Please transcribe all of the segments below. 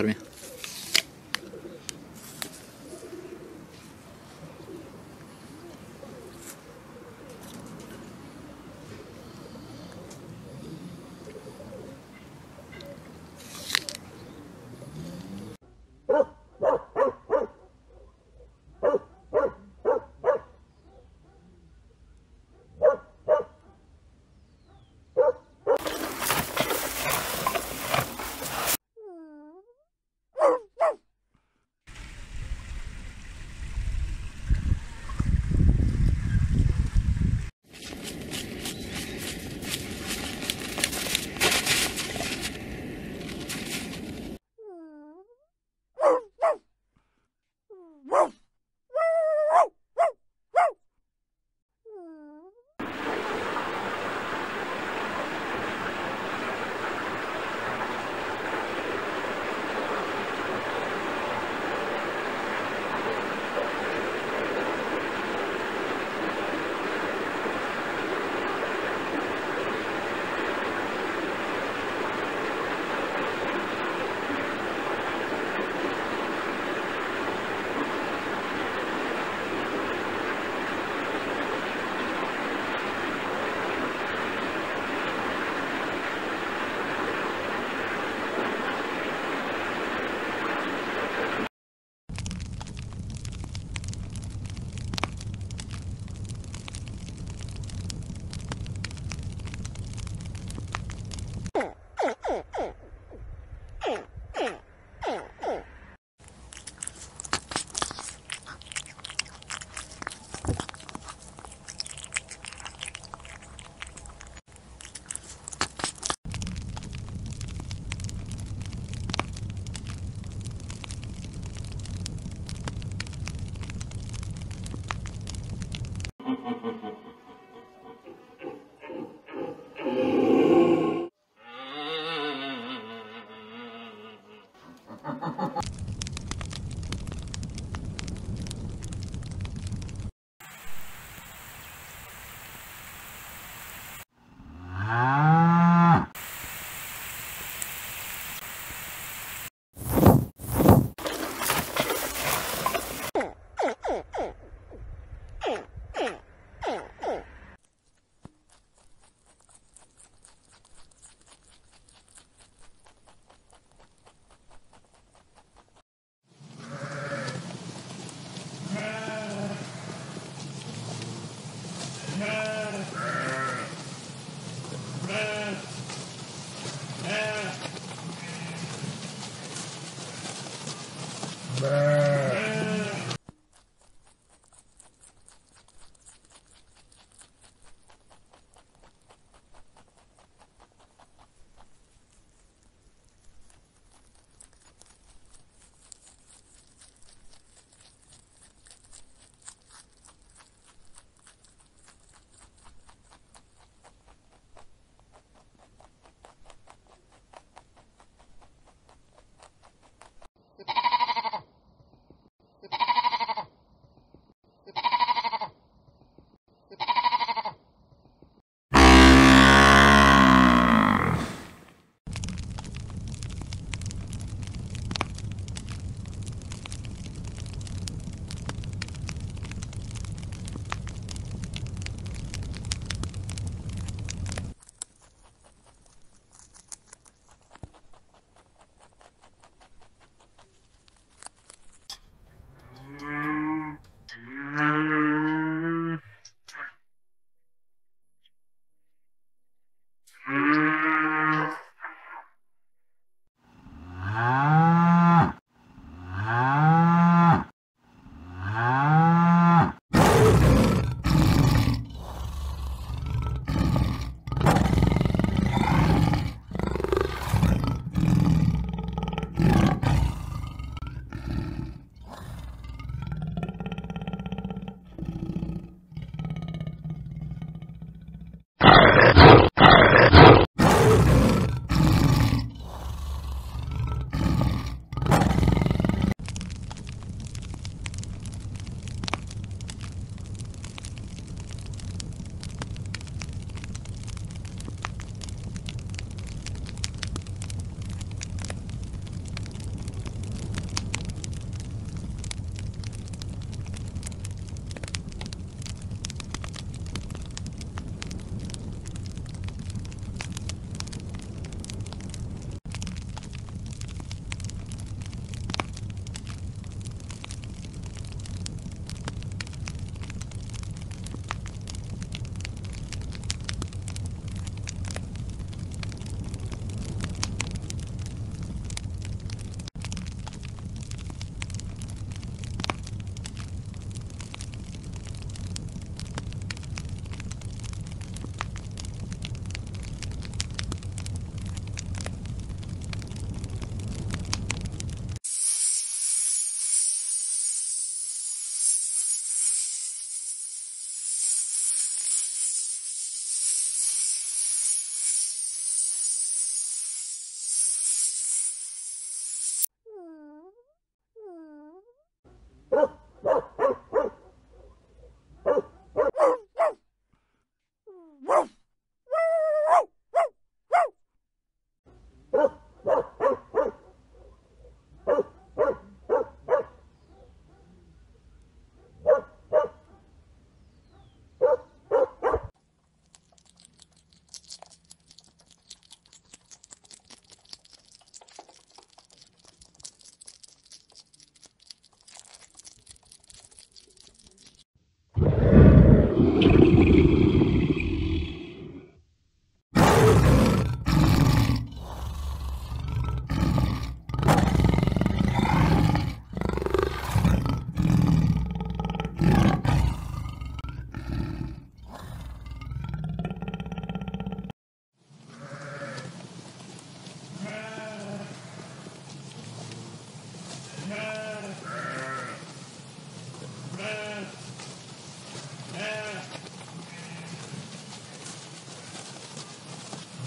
très bien. Bye.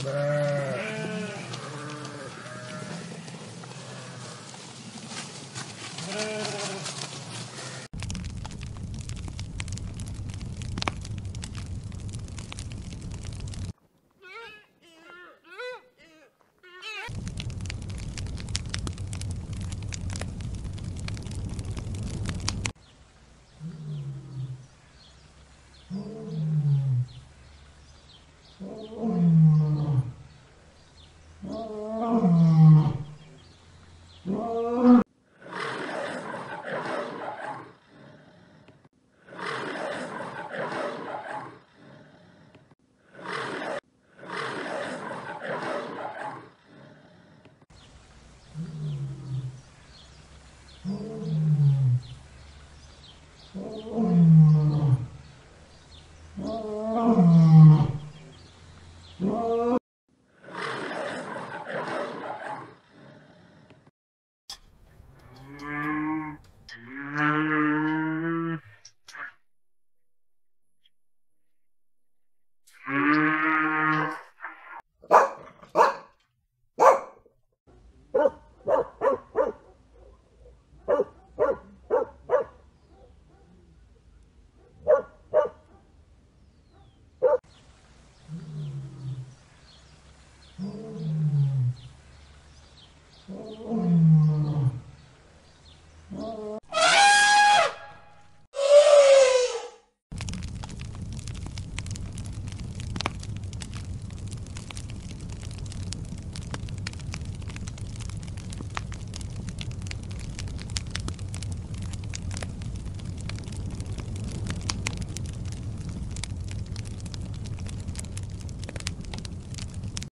Bye.